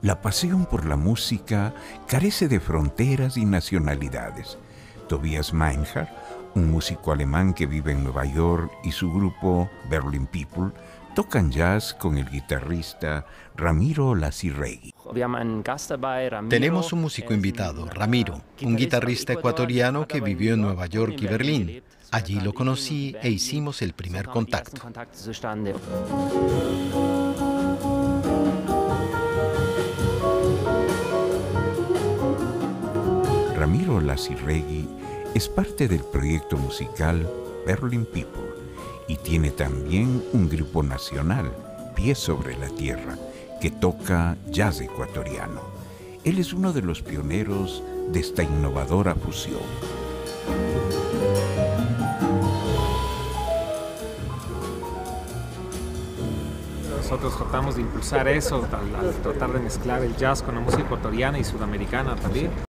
La pasión por la música carece de fronteras y nacionalidades. Tobias Meinhardt, un músico alemán que vive en Nueva York, y su grupo Berlin People tocan jazz con el guitarrista Ramiro Lazirregui. Tenemos un músico invitado, Ramiro, un guitarrista ecuatoriano que vivió en Nueva York y Berlín. Allí lo conocí e hicimos el primer contacto. Ramiro Lazirregui es parte del proyecto musical Berlin People y tiene también un grupo nacional, Pies sobre la Tierra, que toca jazz ecuatoriano. Él es uno de los pioneros de esta innovadora fusión. Nosotros tratamos de impulsar eso al, al tratar de mezclar el jazz con la música ecuatoriana y sudamericana también.